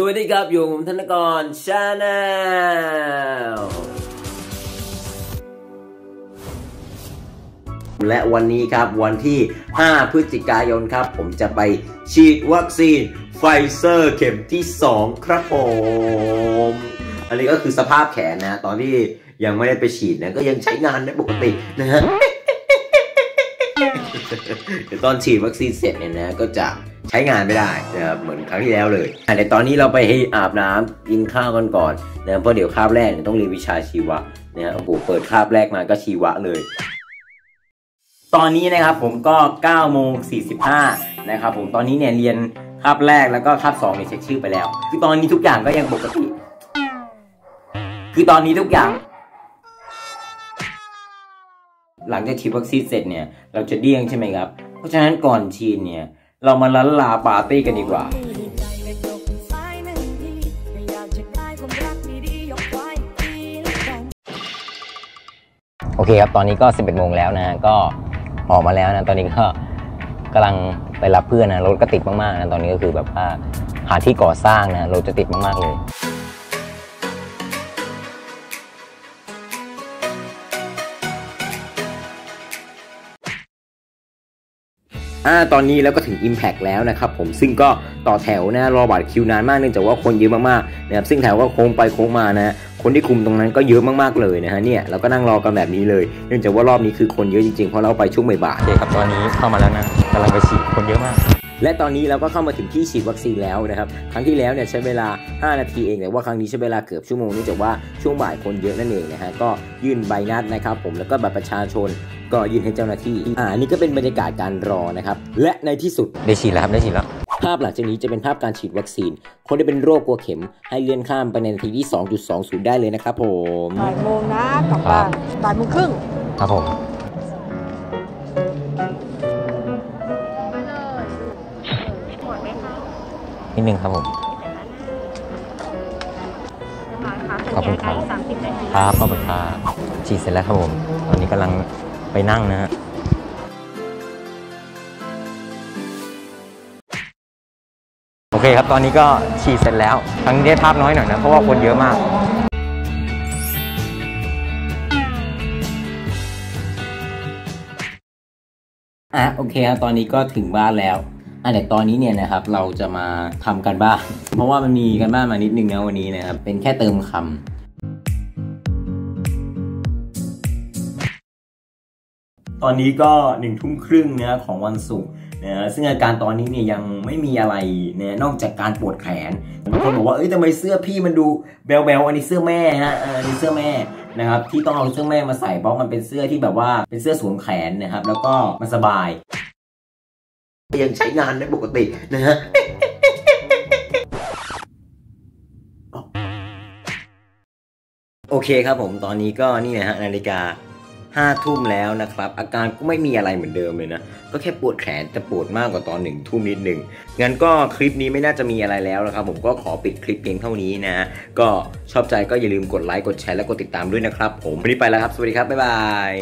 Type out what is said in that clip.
สวัสดีครับ อยู่กับผมธนกร Channel และวันนี้ครับวันที่ 5 พฤศจิกายนครับ ผมจะไปฉีดวัคซีนไฟเซอร์เข็มที่ 2 ครับผม อันนี้ก็คือสภาพแขนนะ ตอนที่ยังไม่ได้ไปฉีดนะ ก็ยังใช้งานได้ปกตินะฮะเดี๋ยวตอนฉีดวัคซีนเสร็จเนี่ยนะก็จะ ใช้งานไม่ได้นะครับเหมือนครั้งที่แล้วเลยแต่ตอนนี้เราไปให้อาบน้ำกินข้าวกันก่อนนะเพราะเดี๋ยวคาบแรกต้องเรียนวิชาชีวะนะโอ้โหเปิดคาบแรกมาก็ชีวะเลย ตอนนี้นะครับผมก็9โมง45นะครับผมตอนนี้เนี่ยเรียนคาบแรกแล้วก็คาบ2เนี่ยเช็คชื่อไปแล้ว คือตอนนี้ทุกอย่างก็ยังปกติ คือตอนนี้ทุกอย่างหลังจากฉีดวัคซีนเสร็จเนี่ยเราจะเดี้ยงใช่ไหมครับ เพราะฉะนั้นก่อนฉีดเนี่ย เรามาลันลาปาร์ตี้กันดีกว่าโอเคครับ ตอนนี้ก็ 11โมงแล้วนะฮะก็ออกมาแล้วนะ ตอนนี้ก็กำลังไปรับเพื่อนนะ รถก็ติดมากๆนะ ตอนนี้ก็คือแบบว่าหาที่ก่อสร้างนะ รถจะติดมากๆเลย อ่าตอนนี้แล้วก็ถึง Impact แล้วนะครับผมซึ่งก็ต่อแถวนะรอบัตรคิวนานมากเนื่องจากว่าคนเยอะมากๆนะครับซึ่งแถวก็โค้งไปโค้งมานะคนที่คุมตรงนั้นก็เยอะมากๆเลยนะฮะเนี่ยเราก็นั่งรอกันแบบนี้เลย เนื่องจากว่ารอบนี้คือคนเยอะจริงๆเพราะเราไปช่วงบ่ายๆโอเคครับตอนนี้เข้ามาแล้วนะกำลังไปฉีดคนเยอะมาก และตอนนี้เราก็เข้ามาถึงที่ฉีดวัคซีนแล้วนะครับครั้งที่แล้วเนี่ยใช้เวลา 5 นาทีเองแต่ว่าครั้งนี้ใช้เวลาเกือบชั่วโมงเนื่องจากว่าช่วงบ่ายคนเยอะนั่นเองนะฮะก็ยื่นใบนัดนะครับ ผมแล้วก็บัตรประชาชนก็ยื่นให้เจ้าหน้าที่อ่านี่ก็เป็นบรรยากาศการรอนะครับและในที่สุดได้ฉีดแล้วครับได้ฉีดแล้วภาพหลังจากนี้จะเป็นภาพการฉีดวัคซีน คนที่เป็นโรคกลัวเข็ม ให้เลื่อนข้ามไปในนาทีที่ 2.20 ได้เลยนะครับผมบ่ายโมงนะกลับบ้านบ่ายโมงครึ่งครับผม นิดนึงครับผมขอบคุณครับครับขอบคุณครับฉีดเสร็จแล้วครับผม ตอนนี้กำลังไปนั่งนะฮะโอเคครับตอนนี้ก็ฉีดเสร็จแล้วครั้งนี้ได้ภาพน้อยหน่อยนะ เพราะว่าคนเยอะมากอะโอเคครับตอนนี้ก็ถึงบ้านแล้ว อะแต่ตอนนี้เนี่ยนะครับเราจะมาทำกันบ้านเพราะว่ามันมีกันบ้านมานิดนึงนะวันนี้นะครับเป็นแค่เติมคำตอนนี้ก็หนึ่งทุ่มครึ่งนะของวันศุกร์นะซึ่งอาการตอนนี้เนี่ยยังไม่มีอะไรนะนอกจากการปวดแขนบางคนบอกว่าเอ้ยทำไมเสื้อพี่มันดูแบวๆอันนี้เสื้อแม่ฮะอออันนี้เสื้อแม่นะครับที่ต้องเอาเสื้อแม่มาใส่เพราะมันเป็นเสื้อที่แบบว่าเป็นเสื้อสวมแขนนะครับแล้วก็มันสบาย ยังใช้งานได้ปกตินะฮะโอเคครับผมตอนนี้ก็นี่นะฮะนาฬิกาห้าทุ่มแล้วนะครับ อาการก็ไม่มีอะไรเหมือนเดิมเลยนะ ก็แค่ปวดแขนแต่ปวดมากกว่าตอนหนึ่งทุ่มนิดหนึ่งงั้นก็คลิปนี้ไม่น่าจะมีอะไรแล้วนะครับ ผมก็ขอปิดคลิปเพียงเท่านี้นะ ก็ชอบใจก็อย่าลืมกดไลค์กดแชร์และกดติดตามด้วยนะครับ ผมวันนี้ไปแล้วครับ สวัสดีครับ บ๊ายบาย